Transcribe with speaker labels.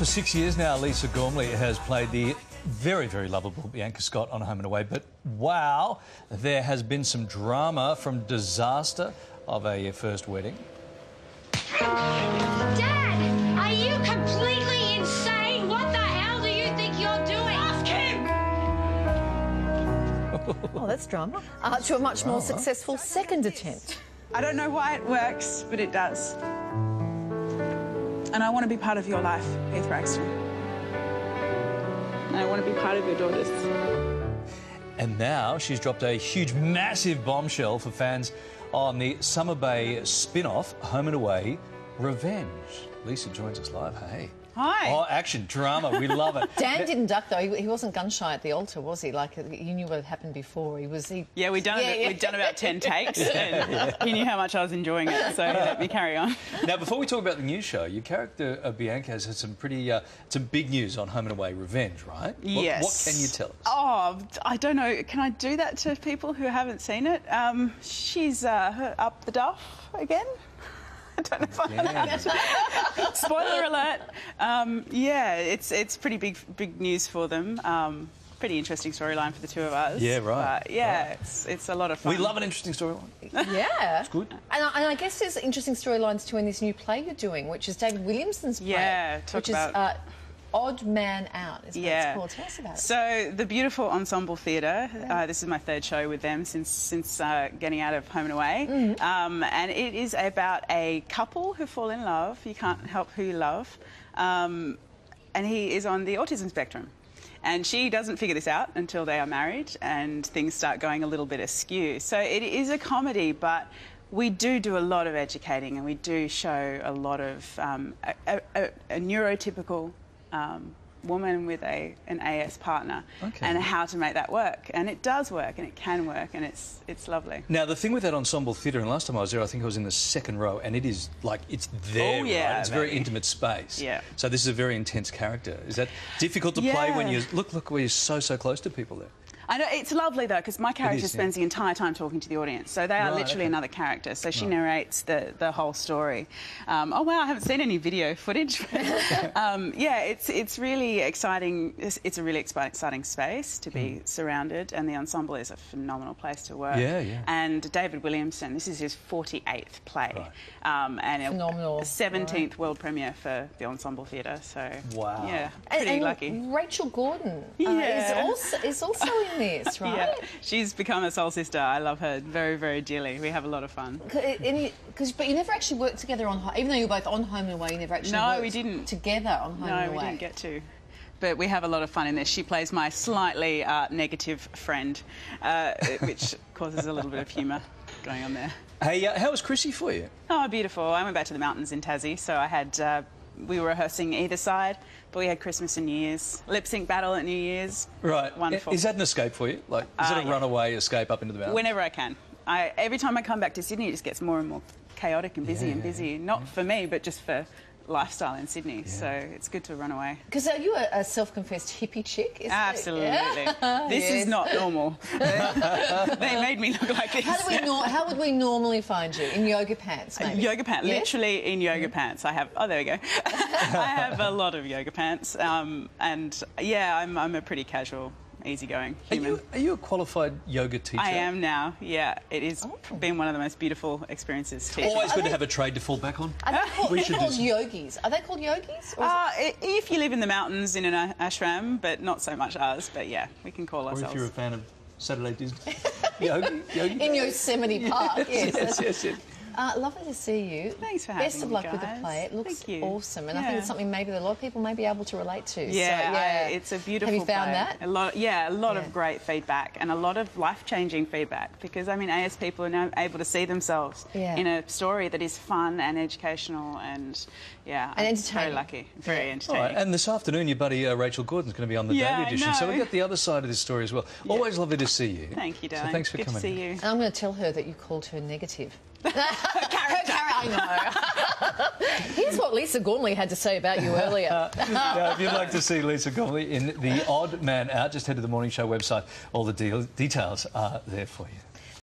Speaker 1: For six years now, Lisa Gormley has played the very, very lovable Bianca Scott on Home and Away. But wow, there has been some drama from disaster of a first wedding.
Speaker 2: Dad, are you completely insane? What the hell do you think you're doing? Ask him!
Speaker 3: Oh, that's drama. Uh, to a much more successful second attempt.
Speaker 4: I don't know why it works, but it does. And I want to be part of your life, Heath Braxton. And I want to be part of your daughter's.
Speaker 1: And now she's dropped a huge, massive bombshell for fans on the Summer Bay spin off, Home and Away Revenge. Lisa joins us live. Hey.
Speaker 4: Hi.
Speaker 1: Oh, action, drama. We love it.
Speaker 3: Dan didn't duck though. He, he wasn't gun shy at the altar, was he? Like he knew what had happened before. He was. He,
Speaker 4: Yeah, we'd done,
Speaker 3: Yeah, yeah.
Speaker 4: we'd done about 10 takes, and he knew how much I was enjoying it, so he let me carry on.
Speaker 1: Now, before we talk about the new show, your character uh, Bianca has had some pretty, uh, some big news on Home and Away Revenge, right? What-
Speaker 4: Yes.
Speaker 1: What, can you tell us?
Speaker 4: Oh, I don't know. Can I do that to people who haven't seen it? Um, she's uh, up the duff again. I don't know if I'm allowed to. Spoiler alert. Um, yeah, it's it's pretty big big news for them. Um, pretty interesting storyline for the two of us.
Speaker 1: Yeah, right,
Speaker 4: But yeah,
Speaker 1: right.
Speaker 4: it's it's a lot of fun.
Speaker 1: We love an interesting storyline.
Speaker 3: yeah.
Speaker 1: It's good.
Speaker 3: And I, and I guess there's interesting storylines too in this new play you're doing, which is David Williamson's play.
Speaker 4: Yeah, talk
Speaker 3: which
Speaker 4: about-
Speaker 3: is uh, Odd Man Out. Is what
Speaker 4: Yeah.
Speaker 3: it's called. Tell us about it.
Speaker 4: So the beautiful ensemble theatre. Uh, this is my third show with them since since uh, getting out of Home and Away,
Speaker 3: Mm-hmm.
Speaker 4: um, and it is about a couple who fall in love. You can't help who you love, um, and he is on the autism spectrum. And she doesn't figure this out until they are married and things start going a little bit askew. So it is a comedy, but we do do a lot of educating and we do show a lot of um, a, a, a neurotypical um, woman with a an AS partner
Speaker 1: Okay.
Speaker 4: and how to make that work. And it does work and it can work and it's it's lovely.
Speaker 1: Now, the thing with that ensemble theatre, and last time I was there, I think I was in the second row, and it is like, it's there,
Speaker 4: Oh, yeah,
Speaker 1: right? It's a very intimate space.
Speaker 4: Yeah.
Speaker 1: So this is a very intense character. Is that difficult to play when
Speaker 4: Yeah.
Speaker 1: you, look, look, where you're so, so close to people there?
Speaker 4: I know it's lovely though because my character
Speaker 1: is, yeah.
Speaker 4: spends the entire time talking to the audience, so they are
Speaker 1: Right,
Speaker 4: literally
Speaker 1: okay.
Speaker 4: another character. So she narrates the the whole story. Um, oh wow, I haven't seen any video footage. um, yeah, it's it's really exciting. It's, it's a really exciting, exciting space to be surrounded, and the ensemble is a phenomenal place to work.
Speaker 1: Yeah, yeah.
Speaker 4: And David Williamson, this is his 48th play, um, and a-
Speaker 3: Phenomenal.
Speaker 4: a 17th world premiere for the ensemble theatre. So
Speaker 1: Wow.
Speaker 4: yeah,
Speaker 3: And-
Speaker 4: pretty
Speaker 3: and
Speaker 4: lucky.
Speaker 3: Rachel Gordon uh, is also is also in this, right?
Speaker 4: Yeah, she's become a soul sister. I love her very, very dearly. We have a lot of fun.
Speaker 3: Because, but you never actually worked together on, Ho- even though you were both on Home and Away, you never actually
Speaker 4: No,
Speaker 3: worked
Speaker 4: we didn't.
Speaker 3: together on Home
Speaker 4: No,
Speaker 3: and
Speaker 4: we
Speaker 3: Away.
Speaker 4: didn't get to. But we have a lot of fun in this. She plays my slightly uh, negative friend, uh, which causes a little bit of humour going on there.
Speaker 1: Hey, uh, how was Chrissy for you?
Speaker 4: Oh, beautiful. I went back to the mountains in Tassie, so I had. Uh, we were rehearsing either side, but we had Christmas and New Year's. Lip sync battle at New Year's.
Speaker 1: Right.
Speaker 4: Wonderful.
Speaker 1: Is that an escape for you? Like, is
Speaker 4: Uh,
Speaker 1: it a
Speaker 4: yeah.
Speaker 1: runaway escape up into the mountains?
Speaker 4: Whenever I can. I, every time I come back to Sydney, it just gets more and more chaotic and busy and busy. Not for me, but just for lifestyle in Sydney. So it's good to run away.
Speaker 3: Because are you a, a self-confessed hippie chick? Is it?
Speaker 4: Absolutely.
Speaker 3: Yeah.
Speaker 4: This
Speaker 3: Yes.
Speaker 4: is not normal. they made me look like this.
Speaker 3: How, do we nor- how would we normally find you? In yoga pants, maybe?
Speaker 4: Yoga pants,
Speaker 3: Yes?
Speaker 4: literally in yoga pants. I have. Oh, there we go. I have a lot of yoga pants, um, and yeah, I'm, I'm a pretty casual, easygoing
Speaker 1: Are
Speaker 4: human.
Speaker 1: you, are you a qualified yoga teacher?
Speaker 4: I am now. Yeah, it has
Speaker 3: Oh.
Speaker 4: been one of the most beautiful experiences. Teaching.
Speaker 1: Always
Speaker 3: Are
Speaker 1: good to have a trade to fall back on.
Speaker 3: Are they called,
Speaker 1: We
Speaker 3: they're
Speaker 1: should
Speaker 3: called
Speaker 1: do-
Speaker 3: yogis? Are they called yogis? Or
Speaker 4: Uh, i- if you live in the mountains in an ashram, but not so much ours. But yeah, we can call
Speaker 1: Or
Speaker 4: ourselves.
Speaker 1: if you're a fan of Saturday Disney. yogi? Yogi?
Speaker 3: in Yosemite Park? yes.
Speaker 1: yes,
Speaker 3: that's-
Speaker 1: yes, yes.
Speaker 3: Uh, lovely to see you.
Speaker 4: Thanks for
Speaker 3: Best of
Speaker 4: me,
Speaker 3: luck with the play. It looks
Speaker 4: Thank you.
Speaker 3: awesome, and I think it's something maybe that a lot of people may be able to relate to. So,
Speaker 4: Yeah,
Speaker 3: yeah.
Speaker 4: I- it's a beautiful.
Speaker 3: Have you found
Speaker 4: play.
Speaker 3: that?
Speaker 4: A lot, yeah, a lot
Speaker 3: Yeah.
Speaker 4: of great feedback and a lot of life-changing feedback because I mean, AS people are now able to see themselves
Speaker 3: Yeah.
Speaker 4: in a story that is fun and educational and yeah,
Speaker 3: And
Speaker 4: I'm
Speaker 3: entertaining.
Speaker 4: Very lucky, very
Speaker 3: Yeah.
Speaker 4: Entertaining.
Speaker 1: right, and this afternoon, your buddy uh, Rachel Gordon's going to be on the
Speaker 4: Yeah,
Speaker 1: Daily Edition, so
Speaker 4: know.
Speaker 1: we got the other side of this story as well. Always lovely to see you.
Speaker 4: Thank you,
Speaker 1: So thanks for
Speaker 4: Good
Speaker 1: coming.
Speaker 4: to see you.
Speaker 3: And I'm going to tell her that you called her negative. Carrot, carrot, I know. Here's what Lisa Gormley had to say about you earlier.
Speaker 1: now, if you'd like to see Lisa Gormley in The Odd Man Out, just head to the Morning Show website. All the deal- details are there for you.